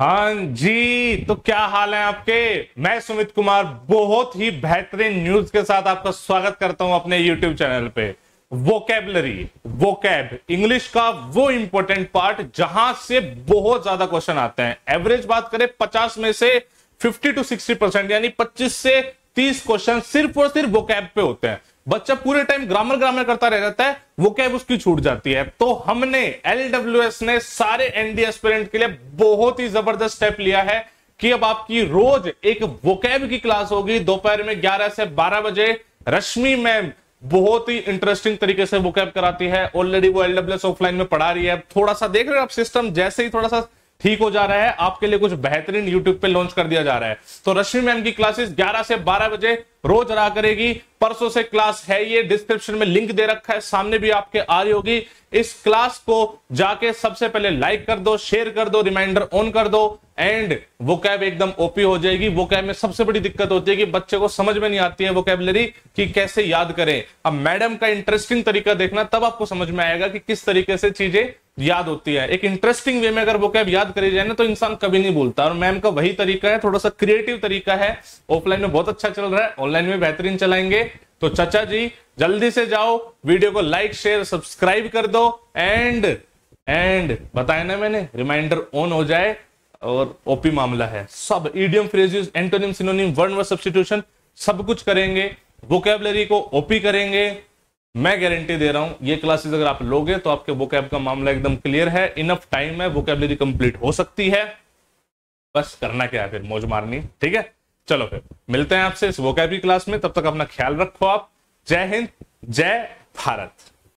हाँ जी तो क्या हाल है आपके? मैं सुमित कुमार, बहुत ही बेहतरीन न्यूज़ के साथ आपका स्वागत करता हूँ अपने YouTube चैनल पे। वोकेबलरी वोकैब इंग्लिश का वो इंपॉर्टेंट पार्ट जहाँ से बहुत ज़्यादा क्वेश्चन आते हैं। एवरेज बात करें 50 में से 50 टू 60 परसेंट यानी 25 से 30 क्वेश्चन सिर्फ़ और सिर्फ़ वोकैब पे होते हैं। बच्चा पूरे टाइम ग्रामर ग्रामर करता रह जाता है, वो कैब उसकी छूट जाती है। तो हमने एल ने सारे एनडी एस्पिरेंट के लिए बहुत ही ज़बरदस्त स्टेप लिया है कि अब आपकी रोज एक वोकैब की क्लास होगी। दोपहर में 11 से 12 बजे रश्मि मैम बहुत ही इंटरेस्टिंग तरीके से वोकैब कराती है। ऑलरेडी वो एलडब्ल्यूएस ऑफलाइन में पढ़ा रही है। थोड़ा सा देख रहे हो आप सिस्टम जैसे ही थोड़ा सा ठीक हो जा रहा है, आपके लिए कुछ बेहतरीन यूट्यूब पे लॉन्च कर दिया जा रहा है। तो रश्मि मैम की क्लासेस 11 से 12 बजे रोज रहा करेगी। परसों से क्लास है ये, डिस्क्रिप्शन में लिंक दे रखा है, सामने भी आपके आ रही होगी। इस क्लास को जाके सबसे पहले लाइक कर दो, शेयर कर दो, रिमाइंडर ऑन कर दो, एंड वो कैब एकदम ओपी हो जाएगी। वो कैब में सबसे बड़ी दिक्कत होती है कि बच्चे को समझ में नहीं आती है वो कैबलरी कि कैसे याद करें। अब मैडम का इंटरेस्टिंग तरीका देखना, तब आपको समझ में आएगा कि किस तरीके से चीज़ें याद होती है। एक इंटरेस्टिंग वे में अगर वो कैब याद करी जाए ना तो इंसान कभी नहीं भूलता। और मैम का वही तरीका है, थोड़ा सा क्रिएटिव तरीका है। ऑफलाइन में बहुत अच्छा चल रहा है ऑनलाइन में बेहतरीन चलाएँगे। तो चाचा जी, जल्दी से जाओ, वीडियो को लाइक शेयर सब्सक्राइब कर दो। एंड एंड बताया ना मैंने रिमाइंडर ऑन हो जाए और ओपी मामला है। सब idiom phrases antonym synonym word word substitution सब कुछ करेंगे। वोकेबलरी को ओपी करेंगे। मैं गारंटी दे रहा हूँ, ये क्लासेस अगर आप लोगे तो आपके वोकैब का मामला एकदम क्लियर है। इनफ टाइम है वोकेबलरी कंप्लीट हो सकती है। बस करना क्या है फिर, मौज मारनी, ठीक है? चलो फिर, मिलते हैं आपसे इस वोकैबी क्लास में, तब तक अपना ख्याल रखो आप। जय हिंद, जय भारत।